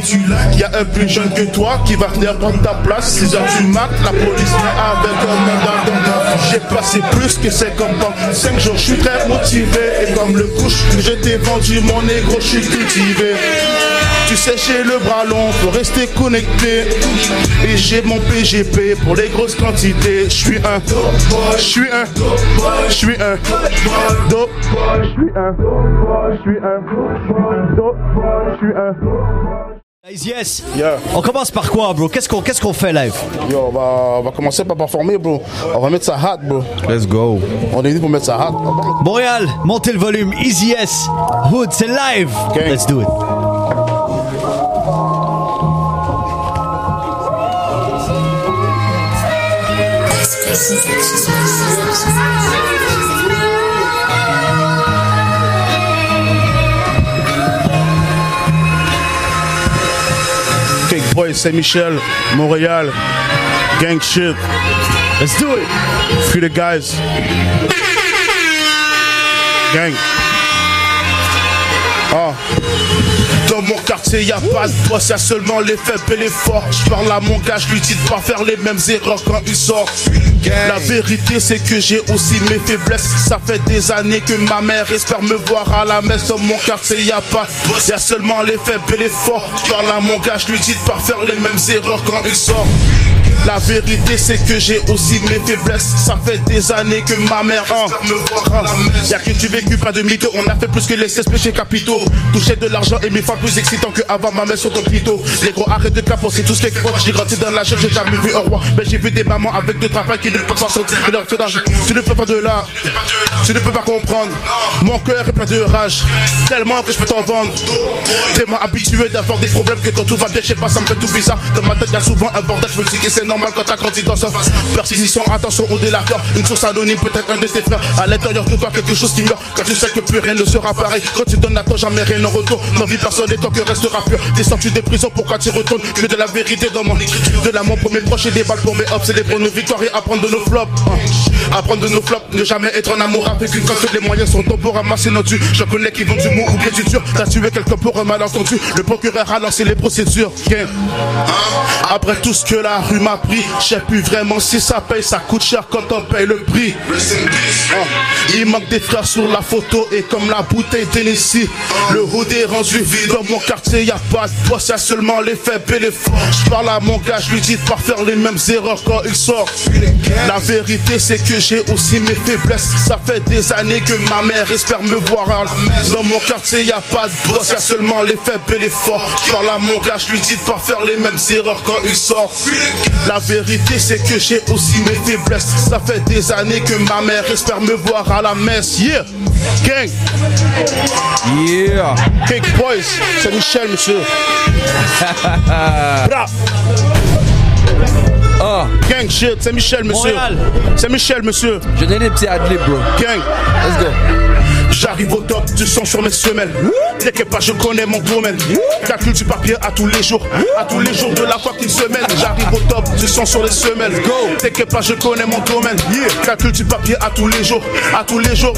tu likes. Y a un plus jeune que toi qui va venir prendre ta place. 6 heures du mat, la police vient avec un mandat d'enquête. J'ai passé plus que 50 ans. 5 jours, je suis très motivé. Et comme le couche, je t'ai vendu mon négro, je suis cultivé. Tu sais, j'ai le bras long, faut rester connecté. Et j'ai mon PGP pour les grosses quantités. Je suis un, je suis un, je suis un, dope, je suis un, je suis un, dope, je suis un. Yes. Yeah. On commence par quoi, bro? Qu'est-ce qu'on qu'est-ce qu'on fait live? Yo, on va, on va commencer par performer, bro. On va mettre sa hâte, bro. Let's go. On est venu pour mettre sa hâte. Montréal, montez le volume. Easy S. Hood, c'est live. Okay. Let's do it. Boy, Saint-Michel, Montréal, gang shit. Let's do it. Free the guys. Gang. Ah. Quartier, y seulement les faibles et les forts. Je parle à mon gars, je lui dis de pas faire les mêmes erreurs quand il sort. La vérité, c'est que j'ai aussi mes faiblesses. Ça fait des années que ma mère espère me voir à la messe. Dans mon quartier, y a pas de y seulement les faibles et les forts. Je parle à mon gars, je lui dis de pas faire les mêmes erreurs quand il sort. La vérité c'est que j'ai aussi mes faiblesses. Ça fait des années que ma mère hein, hein, Y'a que du vécu, pas de mytho On a fait plus que les 16 péchés capitaux. Toucher de l'argent est mille fois plus excitant que avant ma mère sur ton pito. Les gros arrête de capoter tout ce qui est quoi J'ai grandi dans la chaîne, j'ai jamais vu un roi. Mais j'ai vu des mamans avec deux travail qui ne peuvent pas sortir de leur d'argent Tu ne peux pas de là. Tu ne peux pas comprendre. Mon cœur est plein de rage. Tellement que je peux t'en vendre. Tellement habitué d'avoir des problèmes que quand tout va bien, je sais pas, ça me fait tout bizarre. Dans ma tête y'a souvent un bordel, je me dis que c'est normal quand t'as grandi dans ça Perquisition, attention au délateur Une source anonyme, peut-être un de tes frères. À l'intérieur de toi, quelque chose qui meurt. Quand tu sais que plus rien ne sera pareil. Quand tu donnes à toi, jamais rien en retour Ma vie personnelle, tant que restera pure T'es sorti des prisons, pourquoi tu retournes? Que de la vérité dans mon écriture. De l'amour pour mes proches et des balles pour mes hops Célébrer nos victoires et apprendre de nos flops. Apprendre de nos flops, ne jamais être en amour avec une Quand tous les moyens sont bons pour ramasser nos dûs Je connais qui vont du mot ou bien du dur. T'as tué quelqu'un pour un malentendu. Le procureur a lancé les procédures. Gang. Après tout ce que la rue m'a pris Je sais plus vraiment si ça paye Ça coûte cher quand on paye le prix. Hein? Il manque des frères sur la photo Et comme la bouteille d'Hennessy Le hood est rendu vide. Dans mon quartier y a pas de boss Y'a seulement les faibles et les forts. Je parle à mon gars, je lui dis de pas faire les mêmes erreurs quand il sort. La vérité c'est que j'ai aussi mes faiblesses. Ça fait des années que ma mère espère me voir à la messe. Dans mon quartier y a pas de boss Y'a seulement les faibles et les forts. Parle à mon gars, je lui dis de pas faire les mêmes erreurs quand il sort. La vérité c'est que j'ai aussi mes faiblesses. Ça fait des années que ma mère espère me voir à la messe. Yeah Gang. Yeah. Cake Boys. C'est Michel monsieur. Bra. Gang shit c'est Michel monsieur. C'est Michel monsieur je donne des petits adlibs, bro. Gang Let's go. J'arrive au top du son sur mes semelles. T'inquiète pas, je connais mon domaine. Calcul du papier à tous les jours. À tous les jours de la fucking semaine. J'arrive au top du son sur les semelles. Go. T'inquiète pas, je connais mon domaine. Calcul du papier à tous les jours. À tous les jours.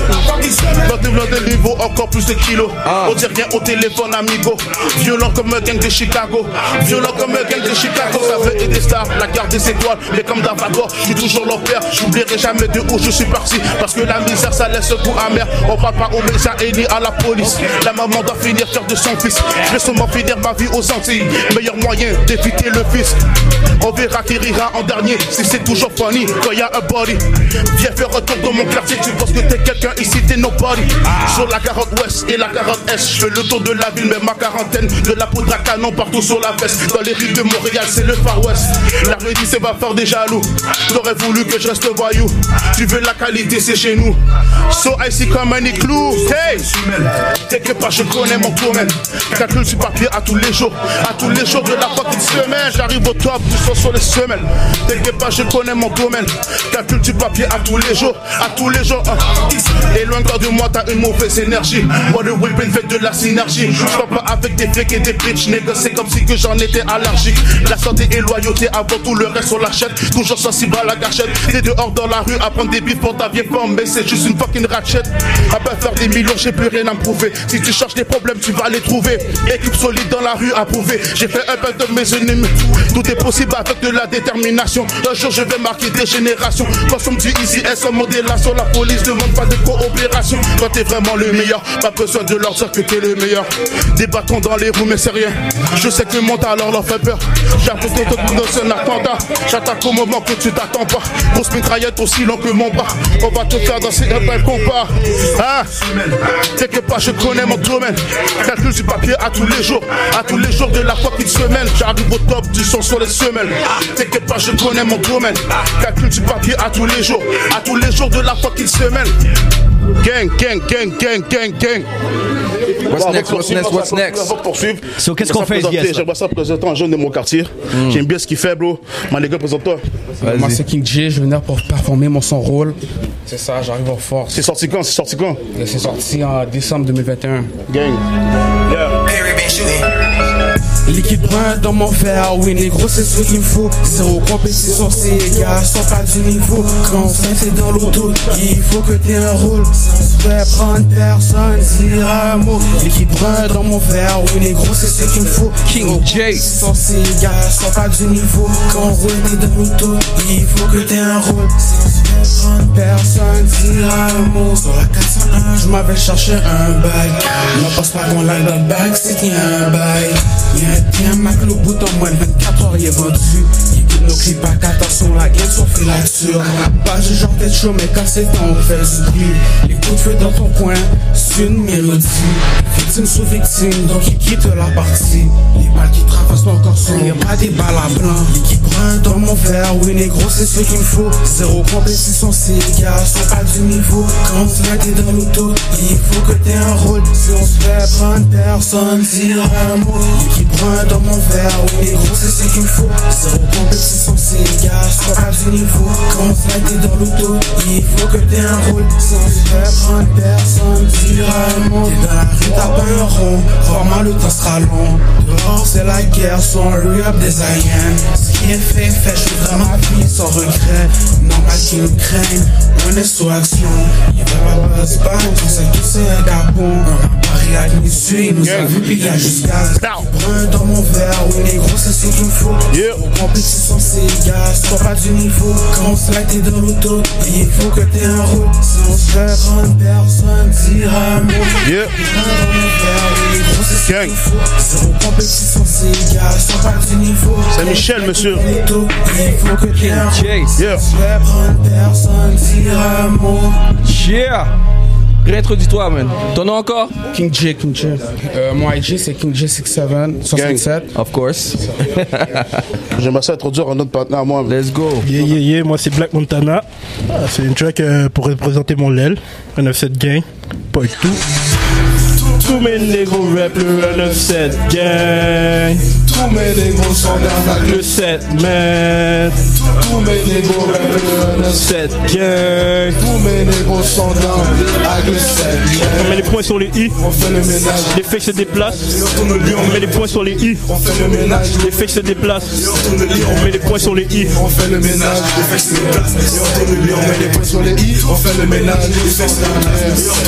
Dans des blancs de niveau, encore plus de kilos. On dit rien au téléphone, amigo. Violent comme un gang de Chicago. Violent comme un gang de Chicago. Ça veut aider stars, la garde des étoiles. Mais comme Davagor, je suis toujours leur père. J'oublierai jamais de où je suis parti. Parce que la misère, ça laisse un goût amer. On parle pas aux médias et ni à la police. La maman doit finir fière de son fils. Je vais seulement finir ma vie aux Antilles. Meilleur moyen d'éviter le fils. On verra qui rira en dernier. Si c'est toujours funny quand y a un body. Viens faire un tour dans mon quartier. Tu penses que t'es quelqu'un ici, t'es nobody. Sur la carotte ouest et la carotte est. Je fais le tour de la ville, mais ma quarantaine. De la poudre à canon partout sur la veste. Dans les rues de Montréal, c'est le far west. La rue c'est va faire des jaloux. T'aurais voulu que je reste voyou. Tu veux la qualité, c'est chez nous. So ici comme un igloo. Hey! T'inquiète pas, je connais mon domaine. Calcul sur papier à tous les jours. À tous les jours de la fucking semaine. J'arrive au top du sang sur les semelles. T'inquiète pas, je connais mon domaine. Calcul du papier à tous les jours, à tous les jours. hein. Et loin de moi, t'as une mauvaise énergie. Moi, le whipping fait de la synergie. Je pas avec des fakes et des bitch niggas. C'est comme si que j'en étais allergique. La santé et loyauté avant tout le reste on l'achète. Toujours sensible à la gâchette. T'es dehors dans la rue à prendre des bifs pour ta vieille forme. Mais c'est juste une fucking ratchet. À pas faire des millions, j'ai plus rien à me prouver. Si tu cherches des problèmes, tu vas les trouver. Équipe solide dans la rue à prouver. J'ai fait un peu de mes ennemis. Tout est possible de la détermination. Un jour, je vais marquer des générations. Consomme du easy S en modélation. La police demande pas de coopération. Quand t'es vraiment le meilleur, pas besoin de leur dire que t'es le meilleur. Des bâtons dans les roues, mais c'est rien. Je sais que mon talent leur fait peur. Le monde dans un attentat. J'attaque au moment que tu t'attends pas. Grosse mitraillette aussi long que mon bras. On va te faire danser un bel compas. Hein? T'inquiète pas, je connais mon domaine. Calcul du papier à tous les jours. À tous les jours de la fucking semaine. J'arrive au top du son sur les semelles. T'inquiète pas, je connais mon domaine. Calcul du papier à tous les jours. À tous les jours de la fucking semaine. Gang, gang, gang, gang, gang, gang. What's next? What's next? What's next? poursuivre, So, qu'est-ce j'aimerais qu'on fait? J'aimerais ça présenter un jeune de mon quartier. J'aime bien ce qu'il fait, bro. Man, les gars, présente-toi. Moi c'est King J, je venir pour performer mon son rôle. C'est ça, j'arrive en force. C'est sorti quand? C'est sorti quand? C'est sorti en décembre 2021. Gang. Yeah. Liquide brun dans mon verre, oui négro c'est ce qu'il me faut. Zéro compétition, ces gars sont pas du niveau. Quand c'est dans l'auto, il faut que t'aies un rôle. Sans prendre personne, dire un mot. Liquide brun dans mon verre, oui négro c'est ce qu'il me faut. King J. Sans ces gars sont pas du niveau. Quand on est dans l'auto, il faut que t'aies un rôle. Sans se faire prendre personne, dire un mot. Sur la 401, je m'avais cherché un bail. Ne pense pas qu'on l'a dans le bac, c'était un bail Y'a un tien, Mac, le bout en moins de 24 heures, il est vendu. Nos clips à 14 on la gueule, on fait la sur du genre d'être chaud, mais quand c'est temps, on fait du bruit Les coups de feu dans ton coin, c'est une mélodie. Victime sous victime, donc il quitte la partie. Les balles qui traversent mon corps sont pas des balles à blanc Dans mon verre, oui négro c'est ce qu'il me faut. Zéro compétition, ces gars sont pas du niveau. Quand met t'es dans l'auto, il faut que t'aies un rôle. Si on se fait prendre personne, dire un mot. Liquide brun dans mon verre, oui négro c'est ce qu'il me faut. Zéro compétition, ces gars sont pas du niveau. Quand met t'es dans l'auto, il faut que t'aies un rôle. Si on se fait prendre personne, dire un mot. T'es dans la rue, t'as pas un rond, crois-moi le temps sera long. Dehors c'est la guerre, son re-up des aliens Est fait, fait, je vivrai ma vie sans regret. Normal qu'ils me craignent, on est sous action va pas buzz bang, on sait que c'est un gabon Un rap Paris à l'issue, il nous a vu il a jusqu'à Brun dans mon verre, oui les gros c'est ce qu'il faut Yeah. Au compétition ces gars, sois pas du niveau. Quand on se t'es dans l'auto, il faut que t'aies un rôle. Si on se fait prendre personne, dire un mot. Yeah. Gang. C'est Michel, monsieur. Chase. Yeah. Yeah. Réintroduis-toi, man. Ton nom encore? King J, King J. Euh, mon IG c'est King J67, 67. Of course. J'aimerais ça introduire un autre partenaire à moi. Let's go. Yeah, yeah, yeah, moi c'est Black Montana. Ah, C'est une track euh, pour représenter mon LEL, 197 gang, pas tout. Tous mes négros rap le 197 gang. Tous mes négros sont dans le 7 man. Tous mes négos rêvent de 7 gang Tous mes négos sont dans avec le 7 On met les points sur les i. On fait le ménage Les fake se déplacent. On met les points sur les i. On fait le ménage Les fake se déplacent. On met les points sur les i. On fait le ménage Les fake se déplacent On met les points sur les i On fait le ménage Les fake se déplacent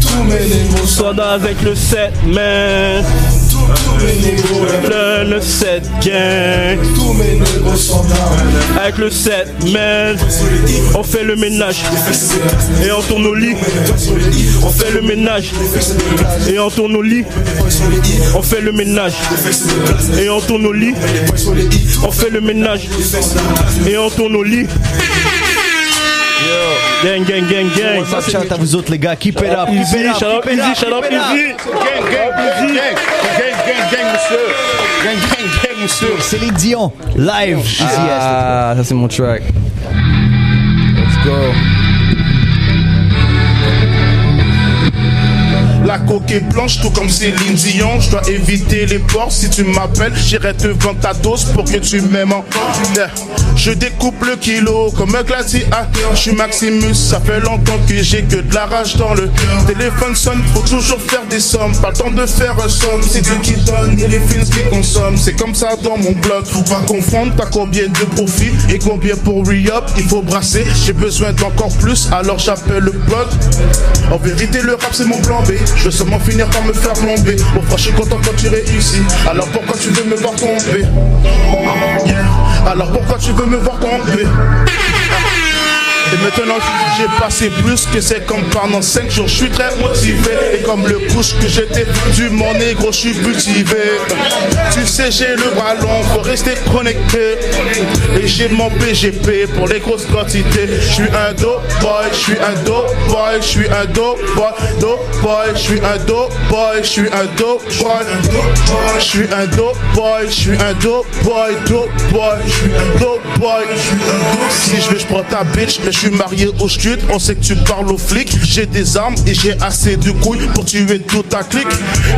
Tous mes négos sont dans avec le 7 mais 9, 7 gang. Avec le 7 man, on fait le ménage. Et on tourne au lit. On fait le ménage. Et on tourne au lit. On fait le ménage. Et on tourne au lit. On fait le ménage. Et on tourne au lit. Gang gang gang gang Top shout à vous autres, les gars. Keep it up. Keep Easy, it up. shout out easy, shout out easy Gang, gang, gang, gang, gang, gang, gang, monsieur. Gang, gang, gang, monsieur. Céline Dion, live. Ah, ça c'est mon track. Let's go. La coque blanche, tout comme Céline Dion. Je dois éviter les ports. Si tu m'appelles, j'irai te vendre ta dose pour que tu m'aimes encore. Je découpe le kilo comme un gladiateur. Je suis Maximus, ça fait longtemps que j'ai que de la rage dans le téléphone sonne. Faut toujours faire des sommes, pas le temps de faire un somme. C'est Dieu qui donne et les films qui consomment. C'est comme ça dans mon blog. Faut pas confondre, t'as combien de profit et combien pour re-up. Il faut brasser, j'ai besoin d'encore plus, alors j'appelle le blog. En vérité, le rap c'est mon plan B. Je veux seulement finir par me faire plomber. Bon, frère, je suis content quand tu réussis. Alors pourquoi tu veux me voir tomber? Alors pourquoi tu veux me voir tomber? Et maintenant j'ai passé plus que c'est comme pendant 5 jours Je suis très motivé. Et comme le couche que j'étais du mon négro je suis cultivé. Tu sais j'ai le bras long Faut rester connecté. Et j'ai mon PGP pour les grosses quantités. Je suis un dope boy Je suis un dope boy Je suis un dope boy Dope boy Je suis un dope boy Je suis un dope boy. Je suis un dope boy Je suis un dope boy Dope boy Je suis un dope boy. Si je veux je prends ta bitch mais je suis marié au stud, on sait que tu parles aux flics. J'ai des armes et j'ai assez de couilles pour tuer toute ta clique.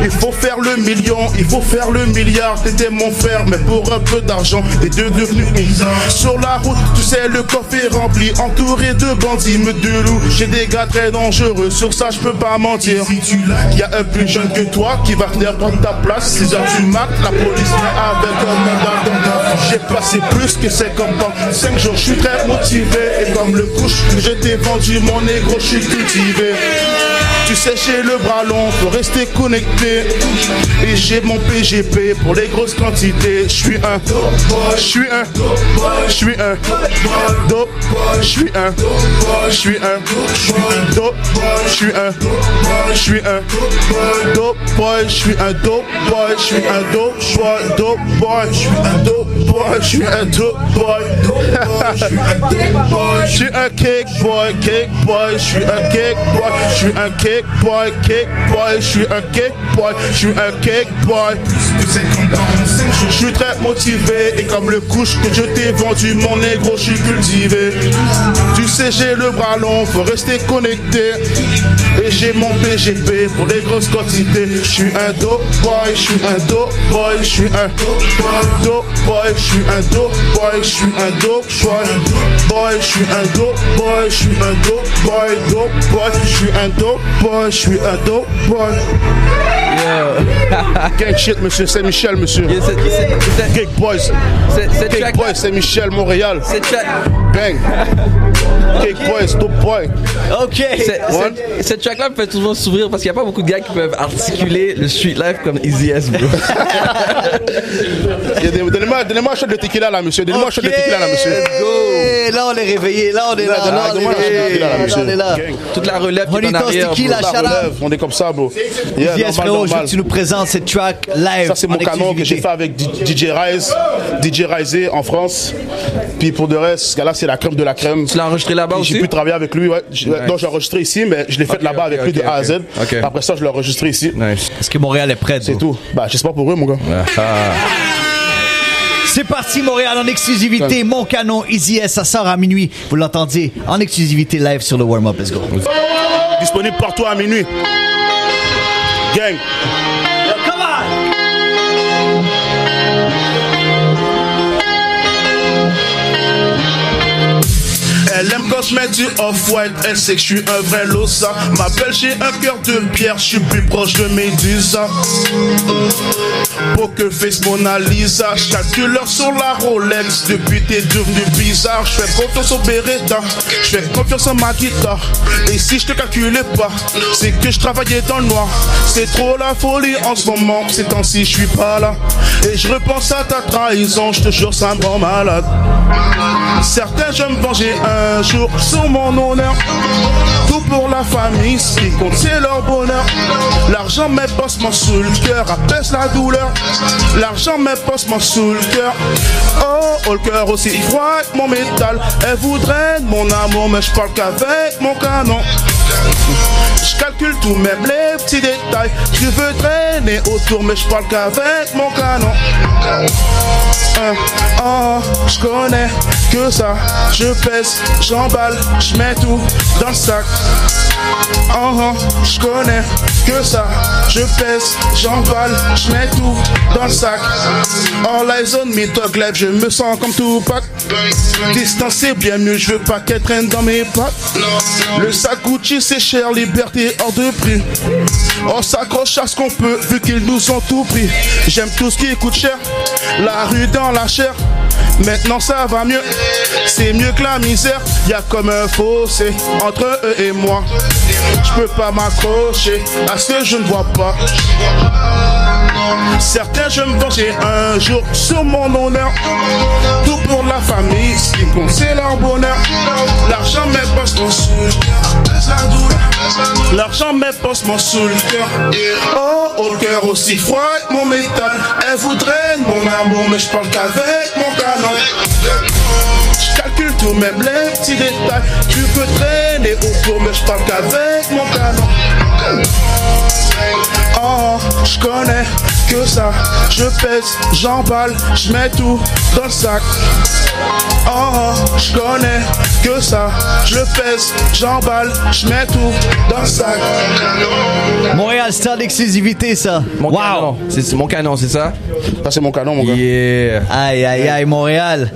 Il faut faire le million, il faut faire le milliard. T'étais mon frère, mais pour un peu d'argent, les deux devenus Sur la route, tu sais, le coffre est rempli, entouré de bandits, me de loups. J'ai des gars très dangereux, sur ça je peux pas mentir. Y a un plus jeune que toi qui va venir prendre ta place. 6 heures du mat, la police vient avec un mandat. J'ai passé plus que 50 ans, 5 jours, je suis très motivé. Et comme le je t'ai vendu mon négro, je suis cultivé. Tu sais, j'ai le bras long, faut rester connecté. Et j'ai mon PGP pour les grosses quantités. Je suis un, je suis un, je suis un, dope, je suis un, je suis un, dope, je suis un, je suis un, boy, je suis un dope boy, je suis un dope boy, dope boy, je suis un dope boy, je suis un dope boy, je suis un boy, cake boy, je suis un cake boy, je suis un cake boy, cake boy, je suis un cake boy, je suis un cake boy. Je suis très motivé et comme le couche que je t'ai vendu, mon négro, je suis cultivé. Tu sais, j'ai le bras long, faut rester connecté. J'ai mon PGP pour les grosses quantités. Je suis un dope boy, je suis un dope boy, je suis un dope boy, je suis un dope boy, je suis un dope boy, je suis un dope boy, je suis un dope boy, dope boy, je suis un dope boy, je suis un dope boy. Gang shit, monsieur, c'est Michel, monsieur. Cake Boys, track, Boys, c'est Michel, Montréal. Bang. Cake Boys, dope boy. Ok. cette- track-là me fait toujours sourire parce qu'il n'y a pas beaucoup de gars qui peuvent articuler le street life comme Easy S, bro. Donnez-moi donnez-moi un shot de tequila là, monsieur. Donnez-moi un shot de tequila là, monsieur. Là, on est réveillé. Là, on est là. Là, on donnez-moi un shot de est tequila là, là. monsieur. On est là. Gang. Toute la relève qui est en arrière, on est comme ça, bro. Frérot, je veux normal. que tu nous présentes cette track live. Ça, c'est mon canon que j'ai fait avec DJ Rise, DJ Risé en France. Puis pour de reste, ce gars-là, c'est la crème de la crème. Tu l'as enregistré là-bas Puis J'ai aussi? pu travailler avec lui, ouais. J'ai- Non, j'ai enregistré ici, mais je l'ai fait là-bas avec lui de A à Z. Après ça, je l'ai enregistré ici. Nice. Est-ce que Montréal est prêt? C'est tout. Bah, j'espère pour eux, mon gars. C'est parti, Montréal en exclusivité. Mon canon Easy S, ça sort à minuit. Vous l'entendez en exclusivité live sur le warm-up. Let's go. Disponible partout à minuit. Gang. Elle aime quand je mets du off-white, elle sait que je suis un vrai losa. M'appelle chez un cœur de pierre, je suis plus proche de Médusa. Poker face Mona Lisa, l'heure sur la Rolex. Depuis t'es devenu bizarre, je fais confiance au Beretta, je confiance en ma guitare. Et si je te calculais pas, c'est que je travaillais dans le noir. C'est trop la folie en ce moment, ces temps-ci je suis pas là. Et je repense à ta trahison, je te jure ça me rend malade. Certains je me venger un jour sur mon honneur. Tout pour la famille, ce qui compte c'est leur bonheur. L'argent mes m'en sous le cœur, apaise la douleur. L'argent mes m'en sous le cœur. Oh, oh, le cœur aussi froid que mon métal. Elle voudrait mon amour, mais je parle qu'avec mon canon. Je calcule tout, même les petits détails. Je veux autour, mais je parle qu'avec mon canon. Hein, oh, je que ça. Je pèse, j'emballe, je mets tout dans le sac. Oh, oh, je que ça. Je pèse, j'emballe, je mets tout dans le sac. All eyes on me, dog life, je me sens comme Tupac. Distance c'est bien mieux, je veux pas qu'elle traîne dans mes pattes. Le sac Gucci c'est cher, liberté hors de prix. On s'accroche à ce qu'on peut, vu qu'ils nous ont tout pris. J'aime tout ce qui coûte cher, la rue dans la chair. Maintenant ça va mieux, c'est mieux que la misère. Y a comme un fossé entre eux et moi. Je peux pas m'accrocher à ce que je ne vois pas. Certains je me venger un jour sur mon honneur. Tout pour la famille, ce qui compte c'est leur bonheur. L'argent mes poches m'en saoule. L'argent mes m'en saoule. Oh, au cœur aussi froid que mon métal. Elle voudrait mon amour, mais je parle qu'avec mon canon. Je calcule tout, même les petits détails. Tu peux traîner autour, mais je parle qu'avec mon canon. Oh, je connais que ça. Je pèse, j'emballe, je mets tout dans le sac. Oh, je connais que ça. Je pèse, j'emballe, je mets tout dans le sac. Montréal, c'est en exclusivité, ça. Mon wow. canon. C'est c'est mon canon, c'est ça? Ça, c'est mon canon, mon gars. Yeah. Aïe, aïe, aïe, Montréal.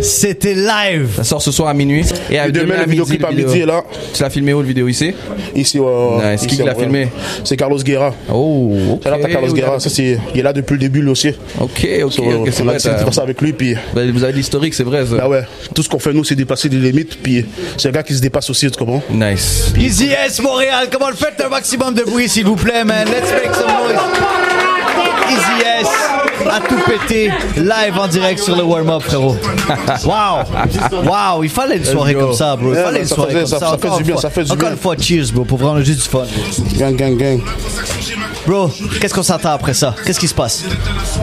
C'était live. Ça sort ce soir à minuit. Et, à Et demain, à le vidéoclip à midi est là. Tu l'as filmé où le vidéo ici? Ici, ouais, ouais, Nice. Qui l'a filmé? C'est Carlos Guerra. Oh, ok. Shout out à Carlos Guerra. Ça, c'est, il est là depuis le début, lui aussi. Ok, ok, So, ok, c'est on a vrai. décidé de faire ça avec lui, puis. Ben, Vous avez de l'historique, c'est vrai ça. Bah ouais, tout ce qu'on fait nous, c'est dépasser des limites, puis c'est un gars qui se dépasse aussi, tu comprends? Nice. Easy S Montréal, comment le faites un maximum de bruit s'il vous plaît, man? Let's make some noise. Easy S a tout pété live en direct sur le warm-up, frérot. Wow, wow, il fallait une soirée comme ça, bro. Il fallait une soirée comme ça- ça. ça fait Encore du bien, ça fait du Encore bien. une fois, cheers, bro, pour vraiment juste du fun. Gang, gang, gang. Bro, qu'est-ce qu'on s'attend après ça? Qu'est-ce qui se passe?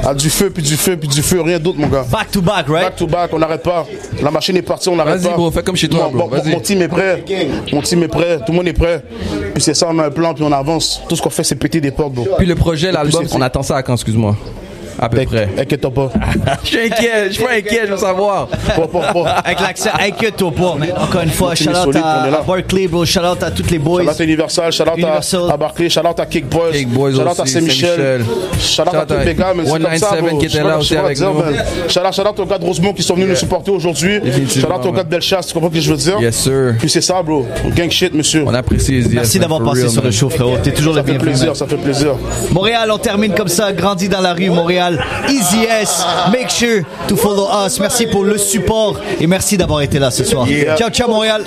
Ah, du feu, puis du feu, puis du feu, rien d'autre, mon gars. Back to back, right? Back to back, on n'arrête pas. La machine est partie, on n'arrête Vas-y, pas. bro, fais comme chez toi, Mon- bro, mon- vas-y. Mon team est prêt. Mon team est prêt. Tout le monde est prêt. Puis c'est ça, on a un plan, puis on avance. Tout ce qu'on fait, c'est péter des portes, bro. Puis le projet, l'album, on attend ça à quand, excuse-moi? À peu près. Inquiète-toi pas. Je suis inquiet, je suis pas inquiet, je veux savoir. Pas, pas, pas. Avec l'accent, inquiète-toi pas. mais Encore une fois, shout out à, Barclay, bro. Shout out à toutes les boys. Shout out à Universal, shout out à, Barclay, shout out à Kick Boys, Kick Boys shout out à Saint-Michel, shout out à tous les gars, mais c'est comme ça, 197 bro. qui était là aussi avec nous. Shout out, shout out aux gars de Rosemont qui sont venus nous supporter aujourd'hui. Shout out aux gars de Bellechasse, tu comprends ce que je veux dire? Yes, sir. Puis c'est ça, bro. Gang shit, monsieur. On apprécie les Merci d'avoir passé sur le show, frérot. T'es toujours le Ça fait bienvenu. plaisir, ça fait plaisir. Montréal, on termine comme ça. Grandi dans la rue, Montréal. Easy S. Make sure to follow us. Merci pour le support et merci d'avoir été là ce soir. Ciao, ciao, Montréal.